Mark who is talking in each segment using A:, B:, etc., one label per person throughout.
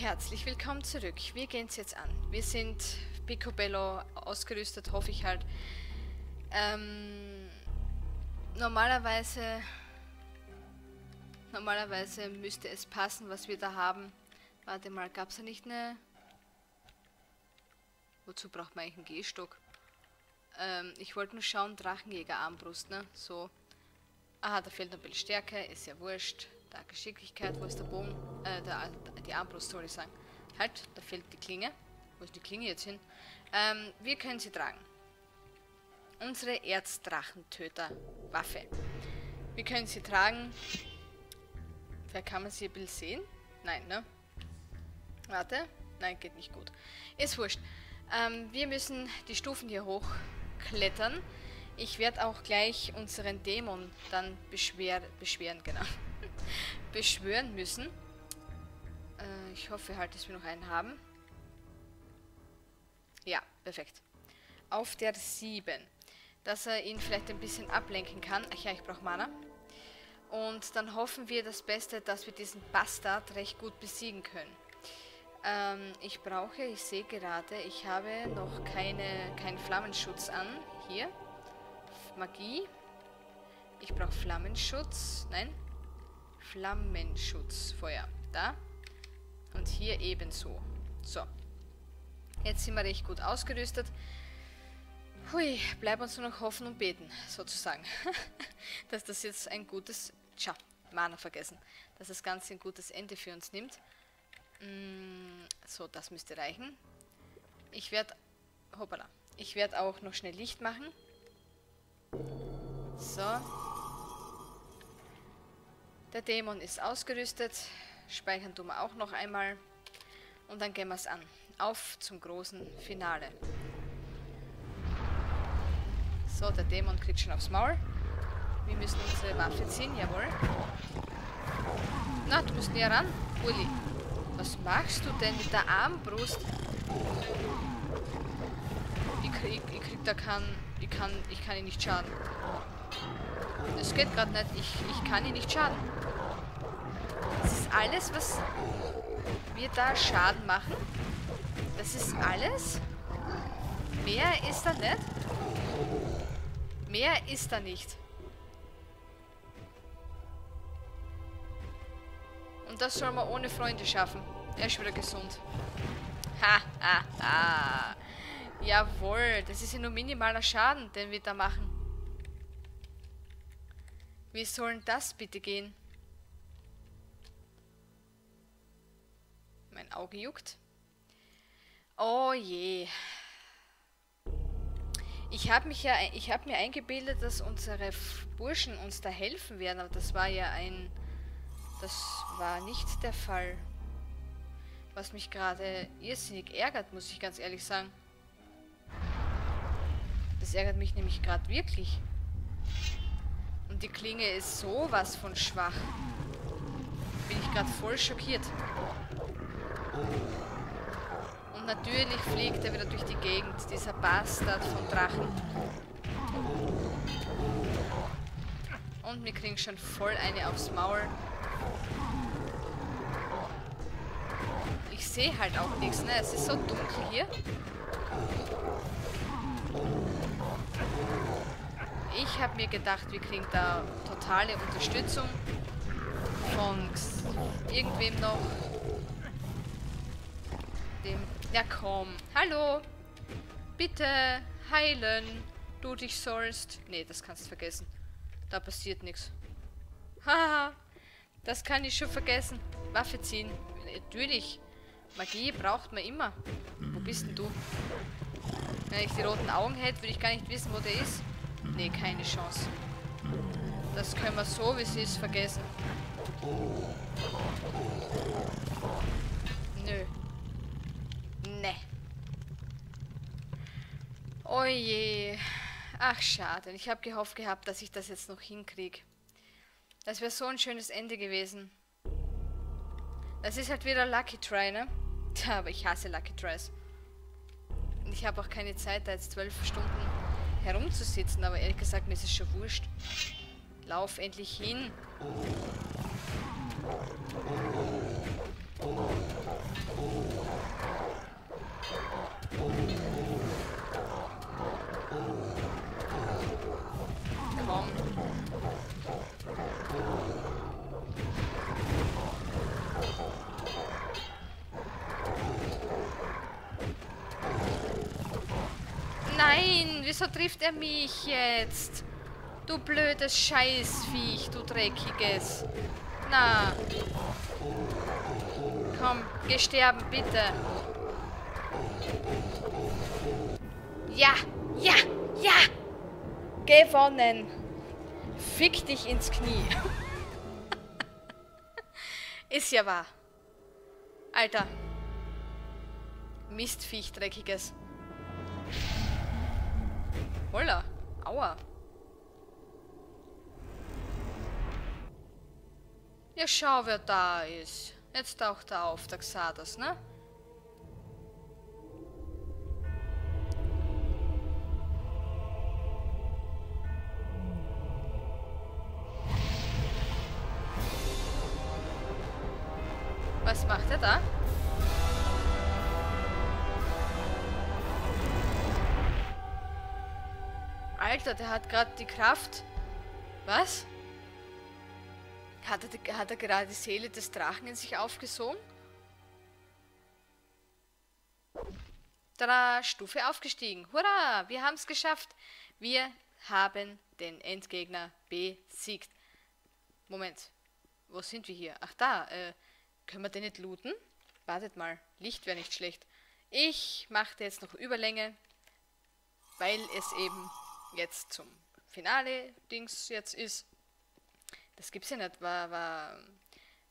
A: Herzlich willkommen zurück. Wir gehen es jetzt an. Wir sind Picobello ausgerüstet, hoffe ich halt. Ähm, normalerweise, normalerweise müsste es passen, was wir da haben. Warte mal, gab es da nicht eine... Wozu braucht man eigentlich einen Gehstock? Ähm, ich wollte nur schauen, Drachenjäger Armbrust, ne? So. Aha, da fehlt noch ein bisschen Stärke, ist ja wurscht. Da Geschicklichkeit, wo ist der Bogen? Äh, der, die Armbrust soll ich sagen. Halt, da fehlt die Klinge. Wo ist die Klinge jetzt hin? Ähm, wir können sie tragen. Unsere Erzdrachentöter-Waffe. Wir können sie tragen. Vielleicht kann man sie ein bisschen sehen. Nein, ne? Warte. Nein, geht nicht gut. Ist wurscht. Ähm, wir müssen die Stufen hier hochklettern. Ich werde auch gleich unseren Dämon dann beschwer beschweren, genau beschwören müssen. Äh, ich hoffe halt, dass wir noch einen haben. Ja, perfekt. Auf der 7. Dass er ihn vielleicht ein bisschen ablenken kann. Ach ja, ich brauche Mana. Und dann hoffen wir das Beste, dass wir diesen Bastard recht gut besiegen können. Ähm, ich brauche, ich sehe gerade, ich habe noch keine, keinen Flammenschutz an. Hier. Magie. Ich brauche Flammenschutz. Nein, Flammenschutzfeuer. Da. Und hier ebenso. So. Jetzt sind wir recht gut ausgerüstet. Hui, bleibt uns nur noch hoffen und beten, sozusagen. dass das jetzt ein gutes... Tja, Mana vergessen. Dass das Ganze ein gutes Ende für uns nimmt. Mm, so, das müsste reichen. Ich werde... Hoppala. Ich werde auch noch schnell Licht machen. So. Der Dämon ist ausgerüstet. Speichern tun wir auch noch einmal. Und dann gehen wir es an. Auf zum großen Finale. So, der Dämon kriegt schon aufs Maul. Wir müssen unsere Waffe ziehen, jawohl. Na, du musst näher ran, Uli. Was machst du denn mit der Armbrust? Ich krieg, ich krieg da keinen... Ich kann, ich kann ihn nicht schaden. Das geht gerade nicht. Ich, ich kann ihn nicht schaden. Das ist alles, was wir da Schaden machen. Das ist alles. Mehr ist da nicht. Mehr ist da nicht. Und das soll man ohne Freunde schaffen. Er ist wieder gesund. Ha, ha, ha. Jawohl, das ist ja nur minimaler Schaden, den wir da machen. Wie soll das bitte gehen? Mein Auge juckt. Oh je. Ich habe ja, ich mir eingebildet, dass unsere Burschen uns da helfen werden, aber das war ja ein, das war nicht der Fall. Was mich gerade irrsinnig ärgert, muss ich ganz ehrlich sagen. Das ärgert mich nämlich gerade wirklich. Und die Klinge ist sowas von schwach. Bin ich gerade voll schockiert. Und natürlich fliegt er wieder durch die Gegend, dieser Bastard von Drachen. Und wir kriegen schon voll eine aufs Maul. Ich sehe halt auch nichts, ne? Es ist so dunkel hier. Ich habe mir gedacht, wir kriegen da totale Unterstützung von irgendwem noch dem... Ja, komm. Hallo. Bitte heilen. Du dich sollst. Nee, das kannst du vergessen. Da passiert nichts. Haha. Das kann ich schon vergessen. Waffe ziehen. Natürlich. Magie braucht man immer. Wo bist denn du? Wenn ich die roten Augen hätte, würde ich gar nicht wissen, wo der ist. Nee, keine Chance. Das können wir so, wie es ist, vergessen. Nö. Oh je. Ach schade. Ich habe gehofft gehabt, dass ich das jetzt noch hinkriege. Das wäre so ein schönes Ende gewesen. Das ist halt wieder Lucky Try, ne? Tja, aber ich hasse Lucky Tries. Und ich habe auch keine Zeit, da jetzt zwölf Stunden herumzusitzen. Aber ehrlich gesagt, mir ist es schon wurscht. Lauf endlich hin. Oh. Oh. Oh. Oh. Oh. Wieso trifft er mich jetzt? Du blödes Scheißviech, du dreckiges. Na. Komm, geh sterben, bitte. Ja, ja, ja. Gewonnen. Fick dich ins Knie. Ist ja wahr. Alter. Mistviech, dreckiges. Holla. Aua. Ja, schau, wer da ist. Jetzt taucht er auf, der Xardas, ne? Alter, der hat gerade die Kraft. Was? Hat er, hat er gerade die Seele des Drachen in sich aufgesogen? Tada, Stufe aufgestiegen. Hurra, wir haben es geschafft. Wir haben den Endgegner besiegt. Moment, wo sind wir hier? Ach da, äh, können wir den nicht looten? Wartet mal, Licht wäre nicht schlecht. Ich mache jetzt noch Überlänge, weil es eben jetzt zum Finale-Dings jetzt ist. Das gibt's ja nicht, war, war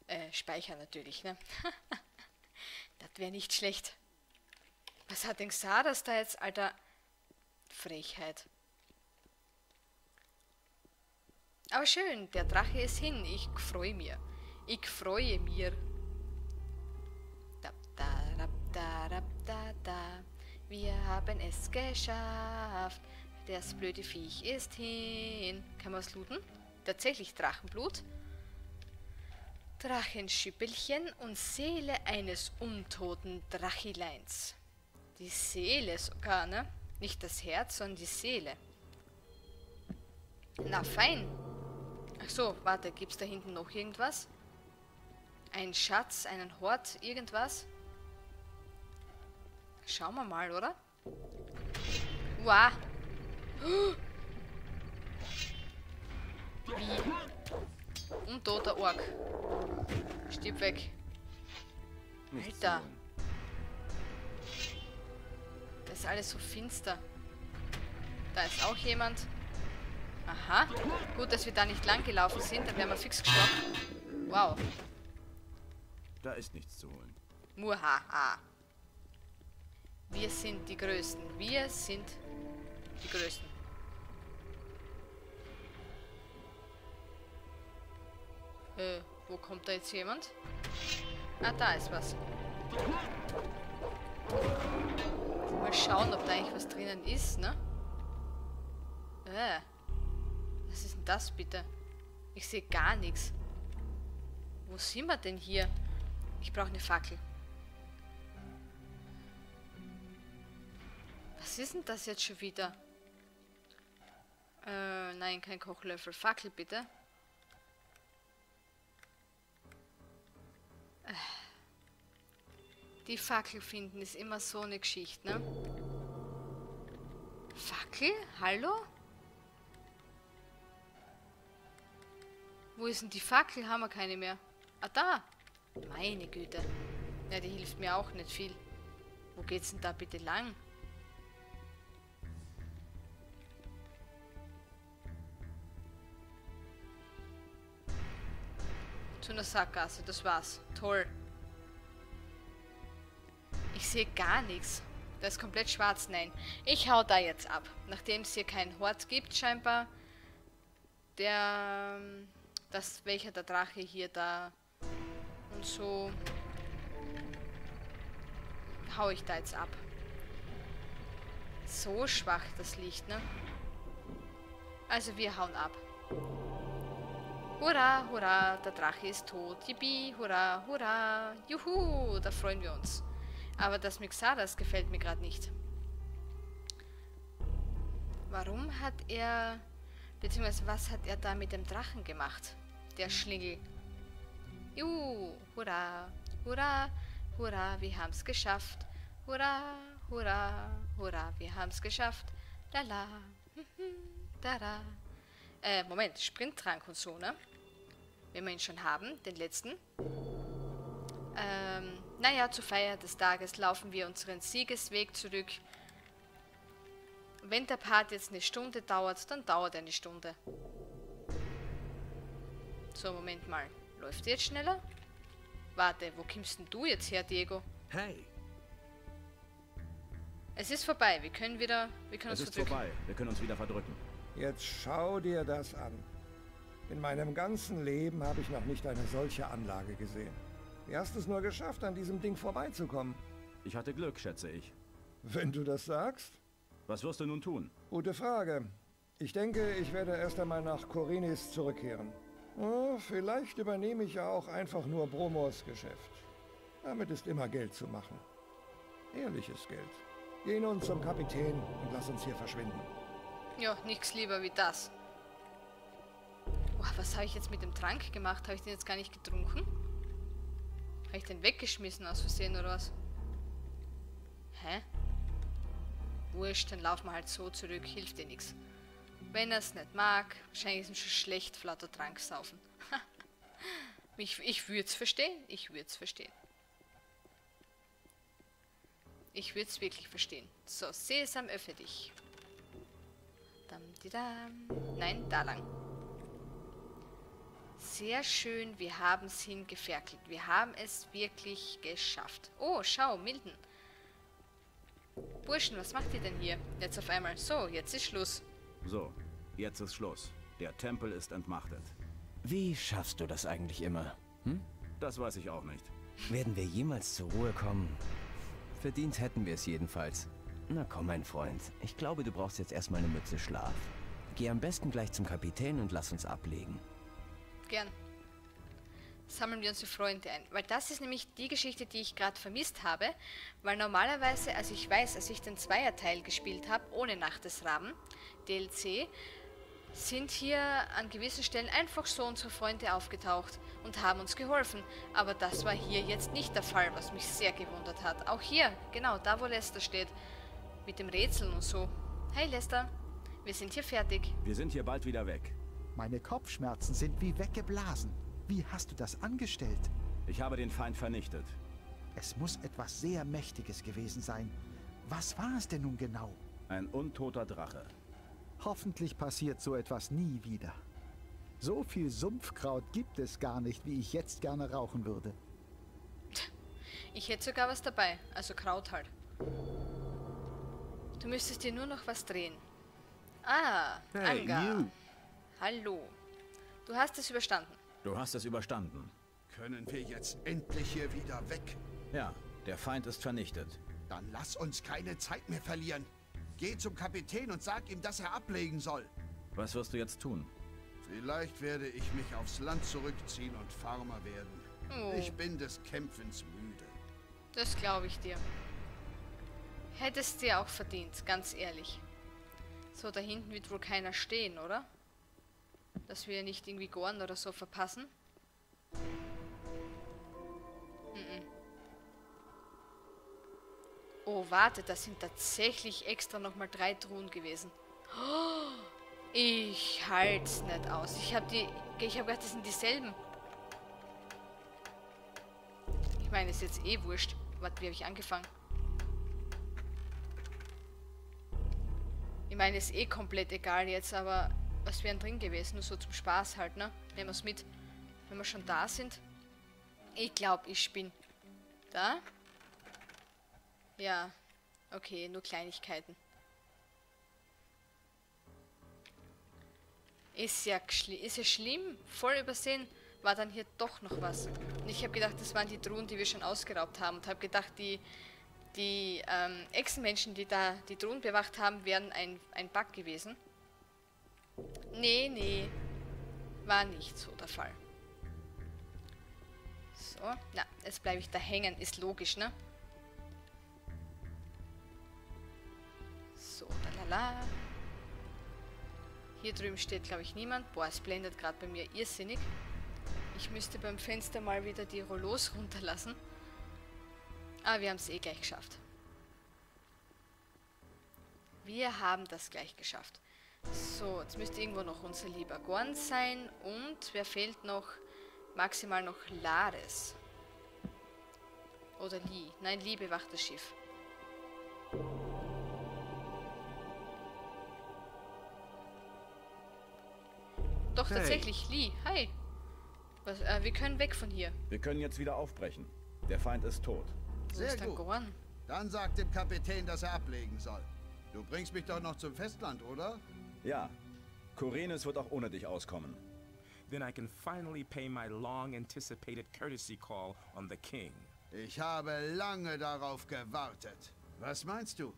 A: äh, Speicher natürlich, ne? das wäre nicht schlecht. Was hat denn Xardas da jetzt, alter Frechheit. Aber schön, der Drache ist hin. Ich freue mir. Ich freue mir. Da, da, da, da, da, da. Wir haben es geschafft. Das blöde Viech ist hin. Kann man es looten? tatsächlich Drachenblut. Drachenschüppelchen und Seele eines untoten Drachileins. Die Seele sogar, ne? Nicht das Herz, sondern die Seele. Na fein. Ach so, warte, gibt's da hinten noch irgendwas? Ein Schatz, einen Hort, irgendwas? Schauen wir mal, oder? Wow. Wie? Untoter Ork. Stirb weg. Alter. Das ist alles so finster. Da ist auch jemand. Aha. Gut, dass wir da nicht lang gelaufen sind, dann wären wir fix gestorben. Wow.
B: Da ist nichts zu holen.
A: Muhaha. Wir sind die Größten. Wir sind die Größten. Äh, wo kommt da jetzt jemand? Ah, da ist was. Mal schauen, ob da eigentlich was drinnen ist, ne? Äh. Was ist denn das bitte? Ich sehe gar nichts. Wo sind wir denn hier? Ich brauche eine Fackel. Was ist denn das jetzt schon wieder? Äh, nein, kein Kochlöffel. Fackel bitte. Die Fackel finden ist immer so eine Geschichte, ne? Fackel? Hallo? Wo ist denn die Fackel? Haben wir keine mehr. Ah, da. Meine Güte. Ja, die hilft mir auch nicht viel. Wo geht's denn da bitte lang? Zu einer Sackgasse, das war's. Toll. Ich sehe gar nichts. Da ist komplett schwarz. Nein. Ich hau da jetzt ab. Nachdem es hier keinen Hort gibt, scheinbar. Der... Das, welcher der Drache hier da... Und so... Hau ich da jetzt ab. So schwach das Licht, ne? Also wir hauen ab. Hurra, hurra, der Drache ist tot. Yippie, hurra, hurra. Juhu, da freuen wir uns. Aber das Mixadas gefällt mir gerade nicht. Warum hat er... Beziehungsweise was hat er da mit dem Drachen gemacht? Der Schlingel. Juhu, hurra, hurra, hurra, wir haben's geschafft. Hurra, hurra, hurra, wir haben's geschafft. Lala. Tada. Äh, Moment, Sprinttrank und so, ne? Wenn wir ihn schon haben, den letzten. Ähm, naja, zur Feier des Tages laufen wir unseren Siegesweg zurück. Wenn der Part jetzt eine Stunde dauert, dann dauert er eine Stunde. So, Moment mal. Läuft jetzt schneller? Warte, wo kommst denn du jetzt her, Diego?
B: Hey,
A: Es ist vorbei. Wir können wieder... Wir können
B: es
A: uns
B: ist
A: verdrücken.
B: vorbei. Wir können uns wieder verdrücken.
C: Jetzt schau dir das an. In meinem ganzen Leben habe ich noch nicht eine solche Anlage gesehen. Wie hast du es nur geschafft, an diesem Ding vorbeizukommen?
B: Ich hatte Glück, schätze ich.
C: Wenn du das sagst?
B: Was wirst du nun tun?
C: Gute Frage. Ich denke, ich werde erst einmal nach Korinis zurückkehren. Oh, vielleicht übernehme ich ja auch einfach nur Bromors Geschäft. Damit ist immer Geld zu machen. Ehrliches Geld. Geh nun zum Kapitän und lass uns hier verschwinden.
A: Ja, nichts lieber wie das. Boah, was habe ich jetzt mit dem Trank gemacht? Habe ich den jetzt gar nicht getrunken? Habe ich den weggeschmissen aus Versehen oder was? Hä? Wurscht, dann laufen wir halt so zurück, hilft dir nichts. Wenn er es nicht mag, wahrscheinlich ist ihm schon schlecht, flatter Trank saufen. ich ich würde es verstehen, ich würde es verstehen. Ich würde es wirklich verstehen. So, Sesam, öffne dich. Dam, di, dam. Nein, da lang. Sehr schön, wir haben es hingeferkelt. Wir haben es wirklich geschafft. Oh, schau, Milden. Burschen, was macht ihr denn hier? Jetzt auf einmal. So, jetzt ist Schluss.
B: So, jetzt ist Schluss. Der Tempel ist entmachtet.
D: Wie schaffst du das eigentlich immer?
B: Das weiß ich auch nicht.
D: Werden wir jemals zur Ruhe kommen? Verdient hätten wir es jedenfalls. Na komm, mein Freund. Ich glaube, du brauchst jetzt erstmal eine Mütze Schlaf. Geh am besten gleich zum Kapitän und lass uns ablegen.
A: Gern. Sammeln wir unsere Freunde ein. Weil das ist nämlich die Geschichte, die ich gerade vermisst habe. Weil normalerweise, also ich weiß, als ich den Zweierteil gespielt habe, ohne Nacht des Raben, DLC, sind hier an gewissen Stellen einfach so unsere Freunde aufgetaucht und haben uns geholfen. Aber das war hier jetzt nicht der Fall, was mich sehr gewundert hat. Auch hier, genau, da wo Lester steht, mit dem Rätseln und so. Hey Lester, wir sind hier fertig.
B: Wir sind hier bald wieder weg.
E: Meine Kopfschmerzen sind wie weggeblasen. Wie hast du das angestellt?
B: Ich habe den Feind vernichtet.
E: Es muss etwas sehr Mächtiges gewesen sein. Was war es denn nun genau?
B: Ein untoter Drache.
E: Hoffentlich passiert so etwas nie wieder. So viel Sumpfkraut gibt es gar nicht, wie ich jetzt gerne rauchen würde.
A: Ich hätte sogar was dabei, also Kraut halt. Du müsstest dir nur noch was drehen. Ah,
B: Hey,
A: Anga.
B: you.
A: Hallo. Du hast es überstanden.
B: Du hast es überstanden.
F: Können wir jetzt endlich hier wieder weg?
B: Ja, der Feind ist vernichtet.
F: Dann lass uns keine Zeit mehr verlieren. Geh zum Kapitän und sag ihm, dass er ablegen soll.
B: Was wirst du jetzt tun?
F: Vielleicht werde ich mich aufs Land zurückziehen und Farmer werden.
A: Oh.
F: Ich bin des Kämpfens müde.
A: Das glaube ich dir. Hättest dir auch verdient, ganz ehrlich. So, da hinten wird wohl keiner stehen, oder? Dass wir nicht irgendwie Gorn oder so verpassen. Mhm. Oh, warte, das sind tatsächlich extra nochmal drei Truhen gewesen. Oh, ich halt's nicht aus. Ich habe die. Ich habe gedacht, das sind dieselben. Ich meine, ist jetzt eh wurscht. Warte, wie habe ich angefangen? Ich meine, ist eh komplett egal jetzt, aber was wären drin gewesen? Nur so zum Spaß halt, ne? Nehmen wir es mit. Wenn wir schon da sind. Ich glaube, ich bin. Da? Ja. Okay, nur Kleinigkeiten. Ist ja, ist ja schlimm. Voll übersehen war dann hier doch noch was. Und ich habe gedacht, das waren die Truhen, die wir schon ausgeraubt haben. Und habe gedacht, die, die ähm, Echsenmenschen, die da die Truhen bewacht haben, wären ein, ein Bug gewesen. Nee, nee. War nicht so der Fall. So, na, jetzt bleibe ich da hängen. Ist logisch, ne? So, lalala. Hier drüben steht, glaube ich, niemand. Boah, es blendet gerade bei mir irrsinnig. Ich müsste beim Fenster mal wieder die Rollos runterlassen. Ah, wir haben es eh gleich geschafft. Wir haben das gleich geschafft. So, jetzt müsste irgendwo noch unser lieber Gorn sein. Und wer fehlt noch? Maximal noch Lares. Oder Lee. Nein, Lee bewacht das Schiff. Doch,
B: Hey.
A: tatsächlich, Lee. Hi. Was, äh, wir können weg von hier.
B: Wir können jetzt wieder aufbrechen. Der Feind ist tot.
F: Sehr
A: ist
F: gut.
A: Gorn?
F: Dann sagt dem Kapitän, dass er ablegen soll. Du bringst mich doch noch zum Festland, oder?
B: Ja. Korenis wird auch ohne dich auskommen.
G: Then I can finally pay my long anticipated courtesy call on the king.
F: Ich habe lange darauf gewartet. Was meinst du?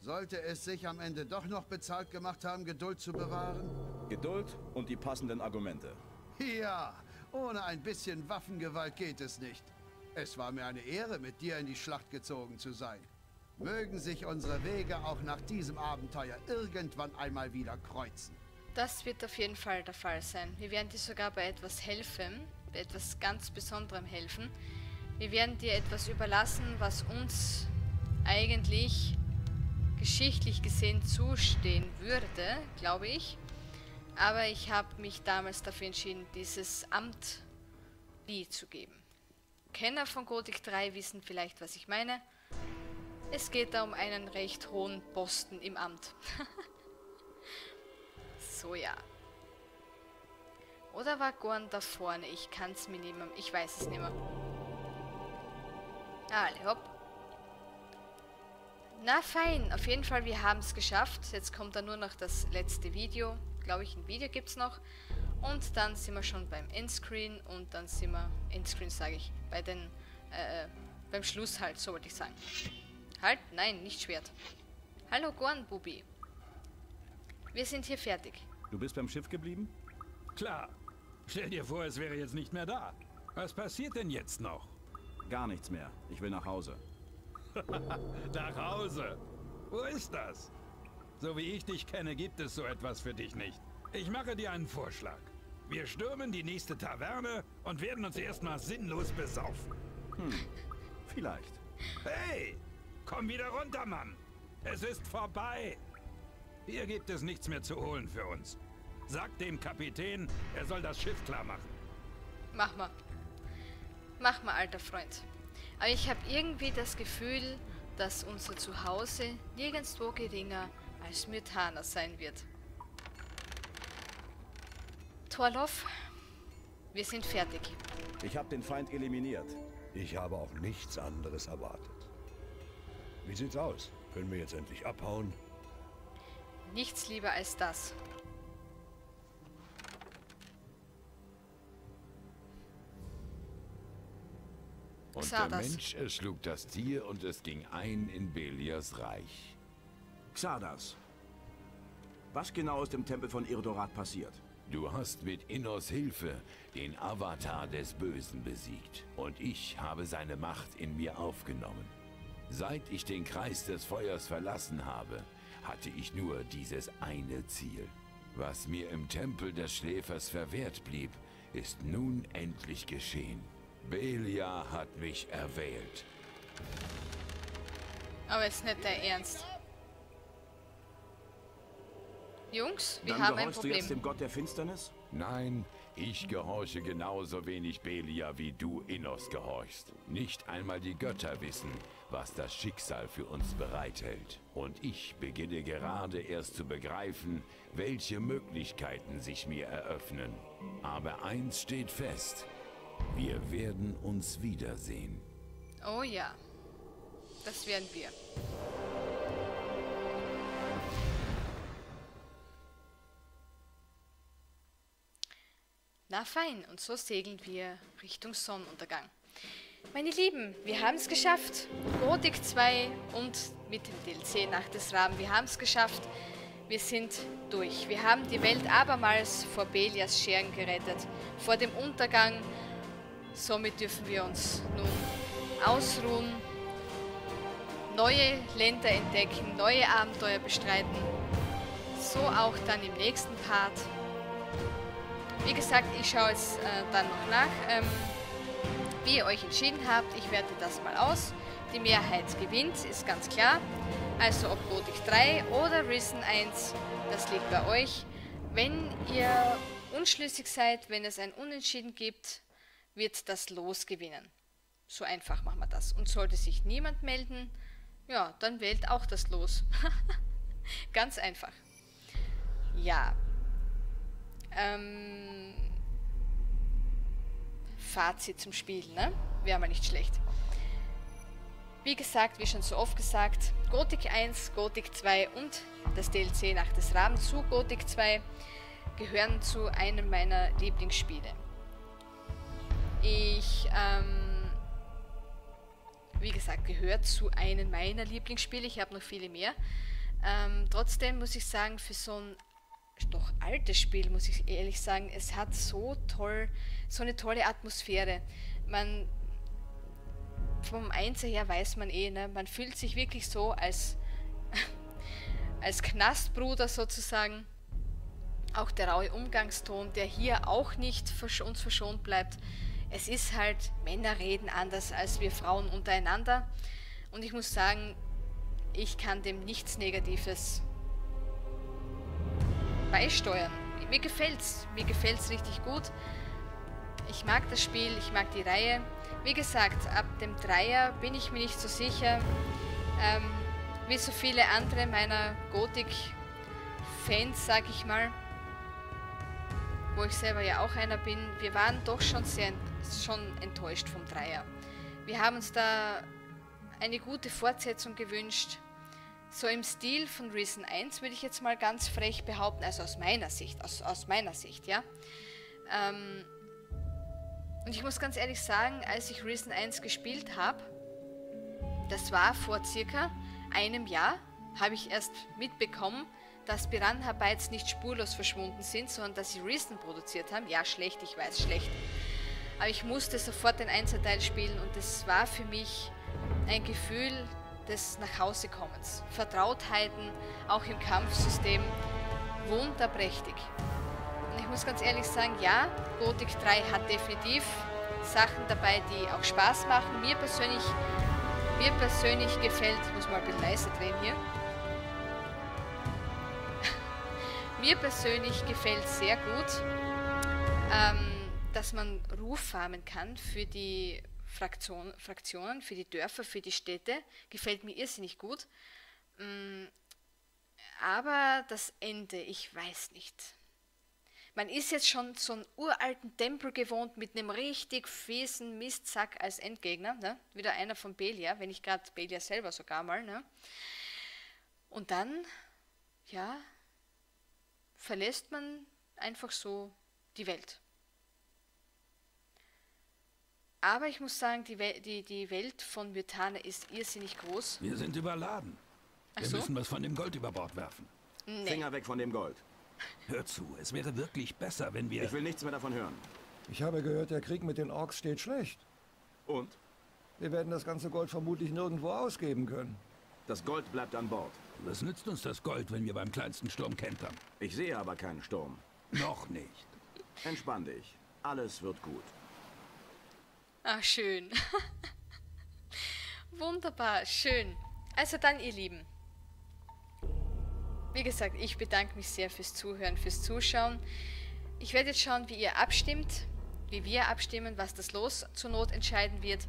F: Sollte es sich am Ende doch noch bezahlt gemacht haben, Geduld zu bewahren?
B: Geduld und die passenden Argumente.
F: Ja, ohne ein bisschen Waffengewalt geht es nicht. Es war mir eine Ehre, mit dir in die Schlacht gezogen zu sein. Mögen sich unsere Wege auch nach diesem Abenteuer irgendwann einmal wieder kreuzen.
A: Das wird auf jeden Fall der Fall sein. Wir werden dir sogar bei etwas helfen, bei etwas ganz Besonderem helfen. Wir werden dir etwas überlassen, was uns eigentlich geschichtlich gesehen zustehen würde, glaube ich. Aber ich habe mich damals dafür entschieden, dieses Amt Lee zu geben. Kenner von Gothic 3 wissen vielleicht, was ich meine. Es geht da um einen recht hohen Posten im Amt. so ja. Oder war Gorn da vorne? Ich kann es mir mehr. Ich weiß es nicht mehr. Alle hopp. Na fein, auf jeden Fall, wir haben es geschafft. Jetzt kommt da nur noch das letzte Video. Glaube ich, ein Video gibt es noch. Und dann sind wir schon beim Endscreen und dann sind wir, Endscreen sage ich, bei den, äh, beim Schluss halt, so wollte ich sagen. Halt, nein, nicht Schwert. Hallo Gorn, Bubi. Wir sind hier fertig.
B: Du bist beim Schiff geblieben?
H: Klar. Stell dir vor, es wäre jetzt nicht mehr da. Was passiert denn jetzt noch?
B: Gar nichts mehr. Ich will nach Hause.
H: Nach Hause. Wo ist das? So wie ich dich kenne, gibt es so etwas für dich nicht. Ich mache dir einen Vorschlag. Wir stürmen die nächste Taverne und werden uns erstmal sinnlos besaufen.
B: Vielleicht.
H: Hey, komm wieder runter, Mann. Es ist vorbei. Hier gibt es nichts mehr zu holen für uns. Sag dem Kapitän, er soll das Schiff klar machen.
A: Mach mal. Mach mal, alter Freund. Aber ich habe irgendwie das Gefühl, dass unser Zuhause nirgendwo geringer als Myrtana sein wird. Torloff, wir sind fertig.
B: Ich habe den Feind eliminiert.
I: Ich habe auch nichts anderes erwartet. Wie sieht's aus? Können wir jetzt endlich abhauen?
A: Nichts lieber als das.
J: Und
A: Xardas.
J: der Mensch erschlug das Tier und es ging ein in Belias Reich.
B: Xardas. Was genau ist im Tempel von Irdorat passiert?
J: Du hast mit Innos Hilfe den Avatar des Bösen besiegt. Und ich habe seine Macht in mir aufgenommen. Seit ich den Kreis des Feuers verlassen habe, hatte ich nur dieses eine Ziel. Was mir im Tempel des Schläfers verwehrt blieb, ist nun endlich geschehen. Belia hat mich erwählt.
A: Aber jetzt nicht der Ernst. Jungs, wir
B: Dann
A: haben ein
B: gehorchst du jetzt
A: Problem.
B: dem Gott der Finsternis?
J: Nein, ich gehorche genauso wenig Belia, wie du Innos gehorchst. Nicht einmal die Götter wissen, was das Schicksal für uns bereithält. Und ich beginne gerade erst zu begreifen, welche Möglichkeiten sich mir eröffnen. Aber eins steht fest. Wir werden uns wiedersehen.
A: Oh ja. Das werden wir. Na fein, und so segeln wir Richtung Sonnenuntergang. Meine Lieben, wir haben es geschafft. Gothic 2 und mit dem DLC Nacht des Raben, wir haben es geschafft. Wir sind durch. Wir haben die Welt abermals vor Belias Scheren gerettet, vor dem Untergang. Somit dürfen wir uns nun ausruhen, neue Länder entdecken, neue Abenteuer bestreiten. So auch dann im nächsten Part. Wie gesagt, ich schaue jetzt äh, dann noch nach, ähm, wie ihr euch entschieden habt. Ich werte das mal aus. die Mehrheit gewinnt, ist ganz klar. Also ob Gothic 3 oder Risen 1, das liegt bei euch. Wenn ihr unschlüssig seid, wenn es ein Unentschieden gibt, wird das Los gewinnen. So einfach machen wir das. Und sollte sich niemand melden, ja, dann wählt auch das Los. Ganz einfach. Ja. Ähm, Fazit zum Spiel, ne? Wäre mal nicht schlecht. Wie gesagt, wie schon so oft gesagt, Gothic 1, Gothic 2 und das DLC nach des Rahmen zu Gothic 2 gehören zu einem meiner Lieblingsspiele. Ich, ähm, wie gesagt, gehört zu einem meiner Lieblingsspiele. Ich habe noch viele mehr. Ähm, trotzdem muss ich sagen, für so ein doch altes Spiel, muss ich ehrlich sagen, es hat so toll, so eine tolle Atmosphäre. Man vom Einser her weiß man eh, ne? man fühlt sich wirklich so als, als Knastbruder sozusagen. Auch der raue Umgangston, der hier auch nicht uns verschont bleibt. Es ist halt, Männer reden anders als wir Frauen untereinander. Und ich muss sagen, ich kann dem nichts Negatives beisteuern. Mir gefällt's. Mir gefällt's richtig gut. Ich mag das Spiel, ich mag die Reihe. Wie gesagt, ab dem Dreier bin ich mir nicht so sicher. Ähm, wie so viele andere meiner Gothic-Fans, sag ich mal, wo ich selber ja auch einer bin, wir waren doch schon sehr schon enttäuscht vom Dreier. Wir haben uns da eine gute Fortsetzung gewünscht. So im Stil von Risen 1 würde ich jetzt mal ganz frech behaupten, also aus meiner Sicht, aus, aus meiner Sicht, ja. Ähm, und ich muss ganz ehrlich sagen, als ich Risen 1 gespielt habe, das war vor circa einem Jahr, habe ich erst mitbekommen, dass Piranha Bytes nicht spurlos verschwunden sind, sondern dass sie Risen produziert haben. Ja, schlecht, ich weiß, schlecht. Aber ich musste sofort den Einzelteil spielen und es war für mich ein Gefühl des Nachhausekommens. Vertrautheiten, auch im Kampfsystem, wunderprächtig. Und ich muss ganz ehrlich sagen, ja, Gothic 3 hat definitiv Sachen dabei, die auch Spaß machen. Mir persönlich, mir persönlich gefällt, ich muss mal ein bisschen leise drehen hier. mir persönlich gefällt sehr gut, ähm, dass man Ruf farmen kann für die Fraktion, Fraktionen, für die Dörfer, für die Städte. Gefällt mir irrsinnig gut. Mm, aber das Ende, ich weiß nicht. Man ist jetzt schon so einen uralten Tempel gewohnt mit einem richtig fiesen Mistsack als Endgegner. Ne? Wieder einer von Belia, wenn nicht gerade Belia selber sogar mal. Ne? Und dann, ja, verlässt man einfach so die Welt. Aber ich muss sagen, die, We die, die Welt von Myrtane ist irrsinnig groß.
H: Wir sind überladen. Wir so? müssen was von dem Gold über Bord werfen.
B: Nee. Finger weg von dem Gold.
H: Hör zu, es wäre wirklich besser, wenn wir...
B: Ich will nichts mehr davon hören.
C: Ich habe gehört, der Krieg mit den Orks steht schlecht.
B: Und?
C: Wir werden das ganze Gold vermutlich nirgendwo ausgeben können.
B: Das Gold bleibt an Bord.
H: Was nützt uns das Gold, wenn wir beim kleinsten Sturm kentern?
B: Ich sehe aber keinen Sturm.
H: Noch nicht.
B: Entspann dich. Alles wird gut.
A: Ach, schön. Wunderbar, schön. Also dann, ihr Lieben. Wie gesagt, ich bedanke mich sehr fürs Zuhören, fürs Zuschauen. Ich werde jetzt schauen, wie ihr abstimmt, wie wir abstimmen, was das Los zur Not entscheiden wird.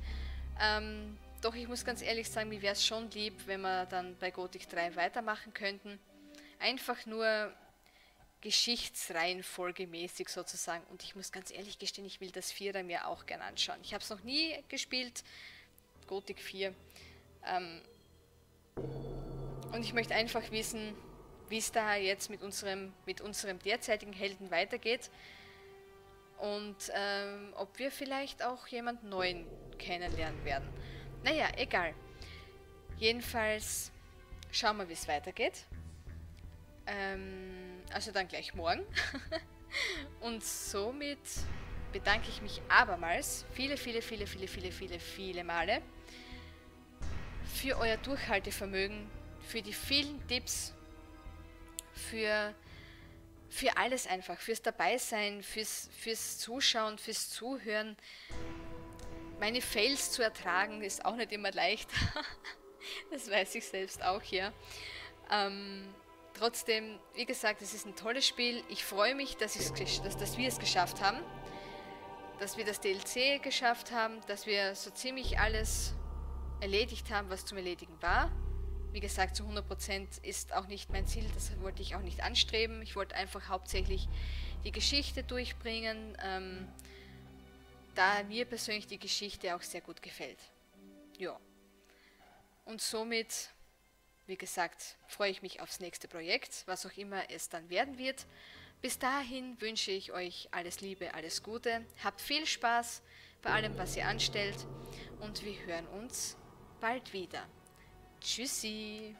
A: Ähm, doch ich muss ganz ehrlich sagen, mir wäre es schon lieb, wenn wir dann bei Gothic 3 weitermachen könnten. Einfach nur Geschichtsreihenfolgemäßig sozusagen. Und ich muss ganz ehrlich gestehen, ich will das Vierer mir auch gerne anschauen. Ich habe es noch nie gespielt, Gothic 4. Ähm und ich möchte einfach wissen, wie es da jetzt mit unserem, mit unserem derzeitigen Helden weitergeht. Und ähm, ob wir vielleicht auch jemand Neuen kennenlernen werden. Naja, egal. Jedenfalls schauen wir, wie es weitergeht. Ähm, also dann gleich morgen. Und somit bedanke ich mich abermals viele, viele, viele, viele, viele, viele, viele Male für euer Durchhaltevermögen, für die vielen Tipps, für, für alles einfach, fürs Dabeisein, fürs, fürs Zuschauen, fürs Zuhören. meine Fails zu ertragen ist auch nicht immer leicht. das weiß ich selbst auch hier. Ähm, trotzdem, wie gesagt, es ist ein tolles Spiel. Ich freue mich, dass, dass, dass wir es geschafft haben. Dass wir das DLC geschafft haben, dass wir so ziemlich alles erledigt haben, was zum Erledigen war. Wie gesagt, zu 100% ist auch nicht mein Ziel, das wollte ich auch nicht anstreben. Ich wollte einfach hauptsächlich die Geschichte durchbringen, ähm, da mir persönlich die Geschichte auch sehr gut gefällt. Ja. Und somit, wie gesagt, freue ich mich aufs nächste Projekt, was auch immer es dann werden wird. Bis dahin wünsche ich euch alles Liebe, alles Gute. Habt viel Spaß bei allem, was ihr anstellt und wir hören uns bald wieder. Tschüssi!